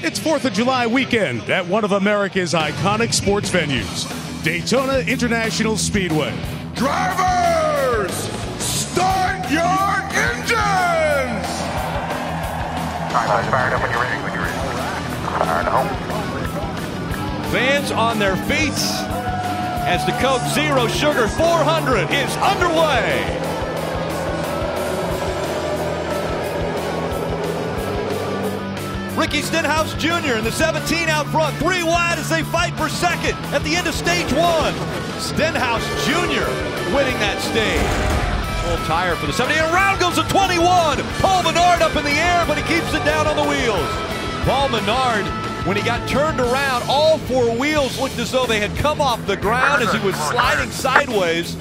It's 4th of July weekend at one of America's iconic sports venues, Daytona International Speedway. Drivers, start your engines! Fired up when you're ready, when you're ready. Fired home. Fans on their feet as the Coke Zero Sugar 400 is underway. Ricky Stenhouse Jr. in the 17 out front, three wide as they fight for second at the end of stage one. Stenhouse Jr. winning that stage. Full tire for the 70, and around goes the 21. Paul Menard up in the air, but he keeps it down on the wheels. Paul Menard, when he got turned around, all four wheels looked as though they had come off the ground as he was sliding sideways.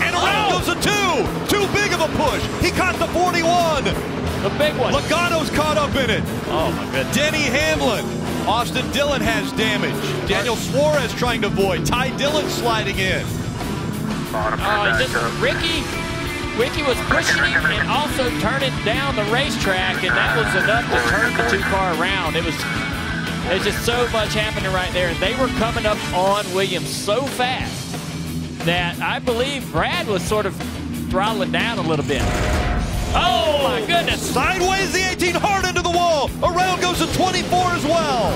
And around goes the two. Too big of a push. He caught the 41. The big one. Logano's caught up in it. Oh, my goodness. Denny Hamlin. Austin Dillon has damage. Daniel Suarez trying to avoid. Ty Dillon sliding in. Uh, just Ricky, Ricky was pushing him and also turning down the racetrack, and that was enough to turn the two car around. It was there's just so much happening right there, and they were coming up on Williams so fast that I believe Brad was sort of throttling down a little bit. Oh my goodness! Sideways the 18 hard into the wall. Around goes the 24 as well.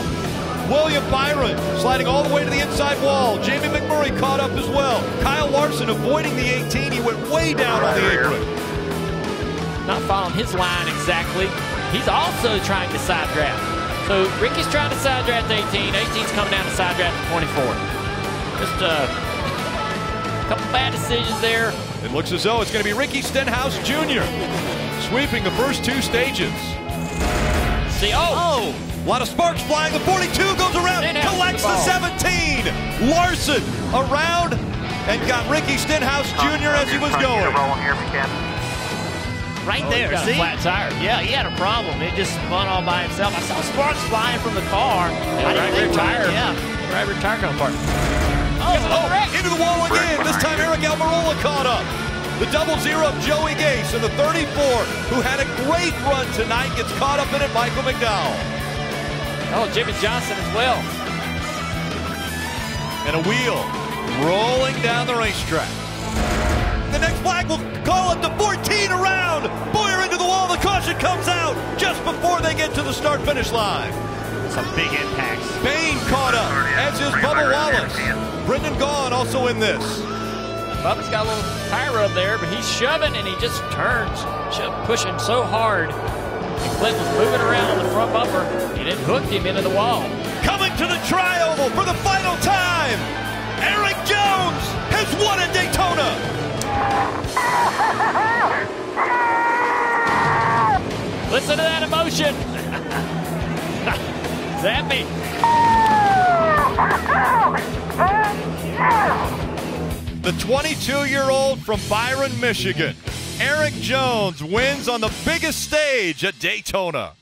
William Byron sliding all the way to the inside wall. Jamie McMurray caught up as well. Kyle Larson avoiding the 18. He went way down on the apron. Not following his line exactly. He's also trying to side draft. So Ricky's trying to side draft 18. 18's coming down to side draft 24. Just uh, a couple bad decisions there. It looks as though it's going to be Ricky Stenhouse Jr. sweeping the first two stages. See, oh, Oh, a lot of sparks flying. The 42 goes around, Stenhouse collects the the 17. Larson around and got Ricky Stenhouse Jr. as he was Trying to get a going. here if we can. Right Oh, there, he's got a see? flat tire. Yeah, he had a problem. It just spun all by himself. I saw sparks flying from the car. I right didn't rear tire. Yeah. right rear tire coming apart. Oh, into the wall again. This time Aric Almirola caught up. The double zero of Joey Gase and the 34, who had a great run tonight, gets caught up in it. Michael McDowell. Oh, Jimmie Johnson as well. And a wheel rolling down the racetrack. The next flag will call it the 14 around. Bowyer into the wall. The caution comes out just before they get to the start finish line. Some big impacts. Bain caught up, as is Bubba Wallace. Brendan Gaughan also in this. Bubba's got a little tire rub there, but he's shoving and he just turns, sho- pushing so hard. And Clint was moving around on the front bumper and it hooked him into the wall. Coming to the tri-oval for the final time. Erik Jones has won at Daytona. Listen to that emotion. The 22-year-old from Byron, Michigan, Erik Jones wins on the biggest stage at Daytona.